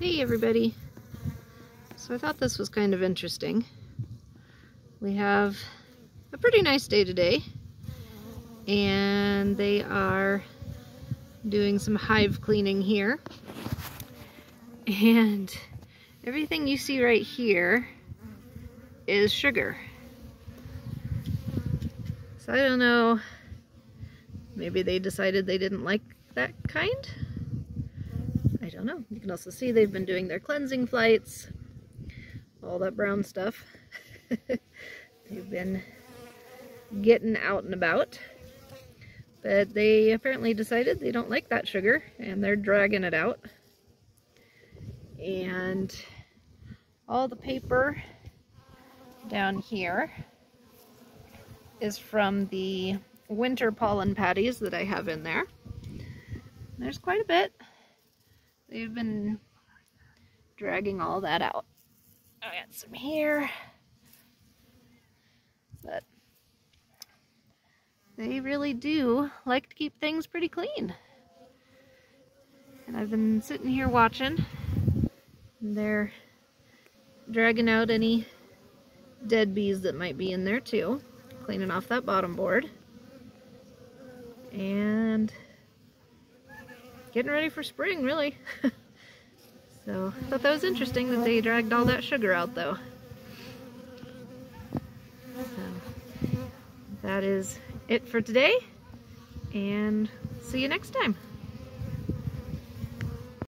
Hey everybody. So I thought this was kind of interesting. We have a pretty nice day today and they are doing some hive cleaning here and everything you see right here is sugar. So I don't know, maybe they decided they didn't like that kind? I don't know. You can also see they've been doing their cleansing flights, all that brown stuff. they've been getting out and about. But they apparently decided they don't like that sugar and they're dragging it out. And all the paper down here is from the winter pollen patties that I have in there. There's quite a bit. They've been dragging all that out. Oh, I got some here. But they really do like to keep things pretty clean. And I've been sitting here watching. they're dragging out any dead bees that might be in there too. Cleaning off that bottom board. And getting ready for spring, really. so, I thought that was interesting that they dragged all that sugar out, though. So, that is it for today, and see you next time.